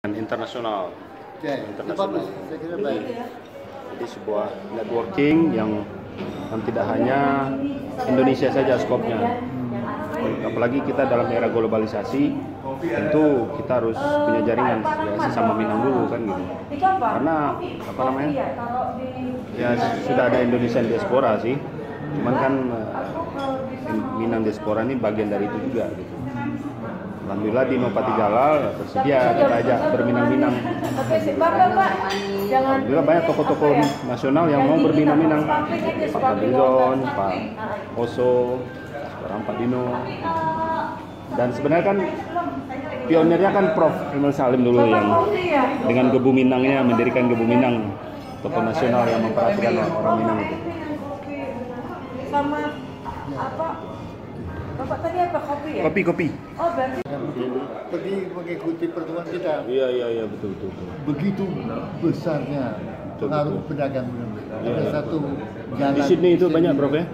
dan internasional. Internasional. bagus. Saya kira baik. Jadi sebuah networking yang yang tidak hanya Indonesia saja skopnya. Apalagi kita dalam era globalisasi, tentu kita harus punya jaringan ya sesama Minang dulu kan gitu. Karena apa namanya? Ya sudah ada Indonesian diaspora sih. Cuman kan eh, Minang diaspora ini bagian dari itu juga gitu. Alhamdulillah di Nopati Jalal tersedia kita ajak berminang-minang. Alhamdulillah banyak tokoh-tokoh nasional yang mau berminang-minang. Pak Fadlizon, Pak Oso, sekarang Pak Dino. Dan sebenarnya kan pionirnya kan Prof. Emil Salim dulu yang dengan Gebu Minangnya mendirikan Gebu Minang, tokoh nasional yang memperhatikan orang Minang itu. sama apa bapak tadi apa kopi ya Kopi kopi. oh berarti Pergi mengikuti pertemuan kita. Iya iya iya betul betul. betul. Begitu besarnya pengaruh pedagang Indonesia. Iya. Ada satu jalan. Di Sydney itu banyak Prof ya?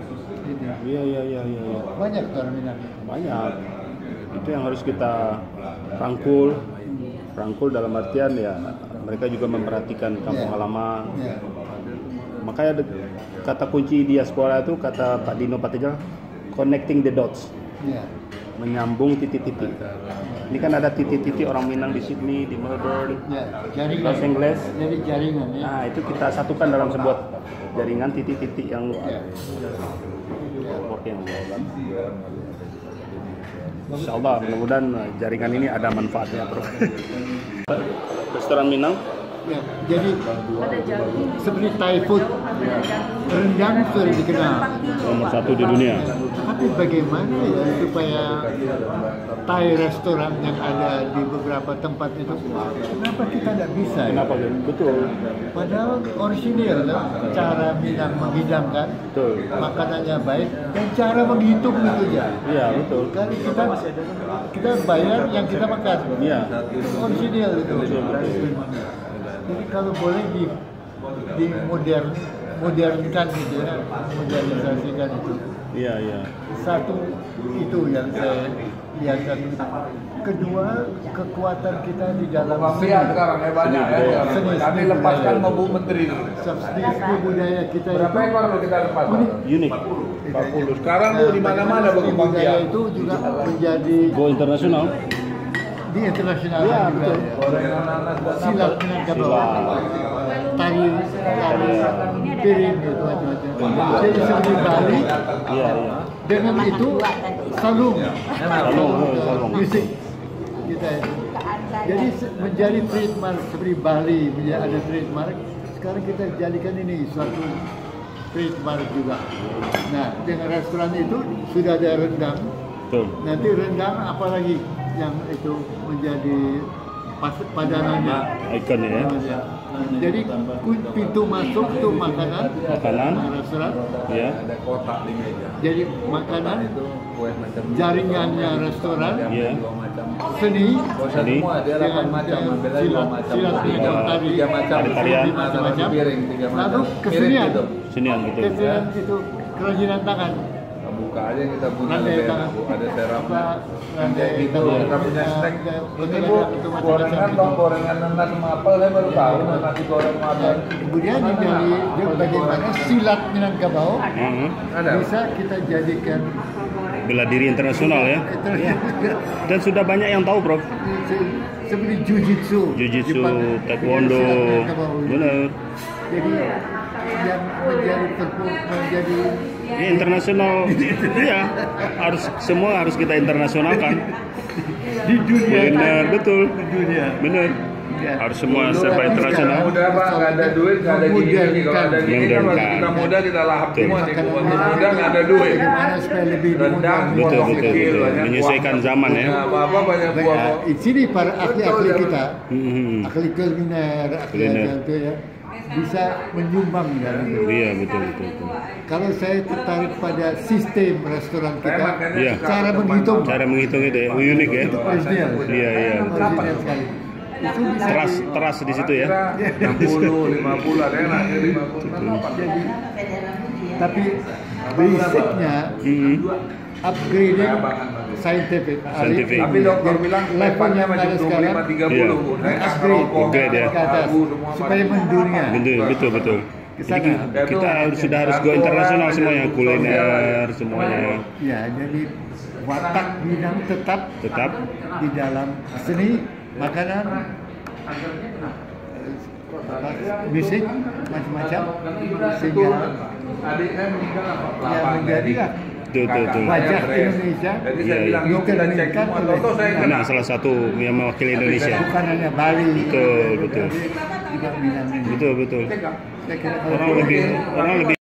Iya iya iya iya. iya. Banyak Minang. banyak itu yang harus kita rangkul rangkul dalam artian ya mereka juga memperhatikan kampung Iya. halaman Ya. makanya kata kunci diaspora itu kata Pak Dino Patijal connecting the dots Ya. menyambung titik-titik ini kan ada titik-titik orang Minang di Sydney di Melbourne Ya. Jaringan. Los Angeles Jadi jaringan ya. nah itu kita satukan dalam sebuah jaringan titik-titik yang Ya. network yang Insya Allah mudah-mudahan jaringan ini ada manfaatnya Prof. Restoran Minang Ya. Jadi seperti Thai food, rendang sudah dikenal. nomor satu di dunia. Tapi bagaimana ya supaya Thai restoran yang ada di beberapa tempat itu, kenapa kita tidak bisa? ya? Kenapa Gen? Betul. Padahal orisinil ya, cara Minang menghidangkan Betul. makanannya baik dan cara menghitung itu ya. Iya betul. Kan kita kita bayar yang kita makan. Iya. Orisinil itu. Jadi kalau boleh di di modern modernkan gitu ya, modernisasikan itu. Iya iya. Satu itu yang saya lihat satu. Kedua kekuatan kita di dalam Mafia sekarang ya banyak Seni ya. Seni, Kami seni lepaskan budaya. mau Bu Menteri. seni seni budaya kita Berapa itu ekor lo kita lepaskan? Unik. 40. Sekarang Bu di mana-mana seni berkembang budaya itu juga menjadi Go internasional. Di internasional Iya, juga betul. ya. Nanas dan silat apa? Minangkabau tari tari piring gitu macam-macam jadi seperti Bali Iya iya. dengan itu salung Salung, salung. musik kita itu jadi menjadi trademark seperti Bali menjadi ada trademark sekarang kita jadikan ini suatu trademark juga nah dengan restoran itu sudah ada rendang Betul. nanti rendang apalagi yang itu menjadi padanannya Icon ya. Ya. Jadi kun- pintu masuk itu makanan, Makanan. restoran. Iya. Ada kotak di meja. Jadi makanan, Itu macam jaringannya restoran, Iya. dua macam. seni, delapan dengan- macam, silat- macam. silat Tiga, dengan tari, tiga macam. Macam-macam. piring, tiga macam. Lalu kesenian, gitu. Sinian betul. kesenian itu kerajinan tangan. Buka aja kita punya Randai lebih tangan. enak, Bu. Ada serapnya. Apa, randai Kayak gitu. Kita punya Ya, snack. ya, Ini Bu, gorengan dong, gorengan nanas sama apel. Saya baru tahu nasi goreng sama apel. Kemudian dari dia bagaimana silat Minangkabau. Ada. bisa kita jadikan Bela diri internasional ya. Dan sudah banyak yang tahu Prof. Se- seperti jujitsu, Jiu-jitsu, Jepang, taekwondo. Benar. Jadi yang menjadi menjadi Ya internasional. Iya. Harus semua harus kita internasionalkan. di dunia Benar betul. di dunia. Benar. Ya. Harus semua serba kan internasional. Muda pak, nggak ada duit, nggak ada gini-gini. Kalau ada gini kan kita muda kita lahap semua. nih. Waktu muda nggak ada duit. Bagaimana supaya lebih Rendang. Betul, betul, kecil, betul. Menyesuaikan zaman ya. Nggak apa-apa banyak buah Nah, di sini para ahli-ahli Betul, kita, Mhm. ahli kuliner, ahli Kuliner. itu ya, bisa menyumbang dalam itu. Iya betul betul. betul. Kalau saya tertarik pada sistem restoran kita, Iya. cara menghitung. Cara menghitung itu ya, unik ya. itu original. Iya iya. Original sekali. Itu bisa Teras di- teras di situ ya. Kira 60, 50 ada nanya 50 kenapa? jadi tapi basicnya Mhm. Upgrading Mas. scientific. Scientific. Tapi dokter bilang levelnya sekarang 25 30. Iya. Naik upgrade, ya. ke atas supaya mendunia. betul betul betul jadi kita, harus sudah harus go internasional semuanya kuliner semuanya Ya, jadi watak bidang tetap tetap di dalam seni, makanan, musik, macam-macam sehingga ya menjadilah Betul, betul, betul. wajah Stres. Indonesia Jadi Iya, saya iya. bilang yuk kita cek Toto saya Nah, nah kenal. salah satu yang mewakili Indonesia bukan hanya Bali Betul, betul. betul betul orang lebih orang lebih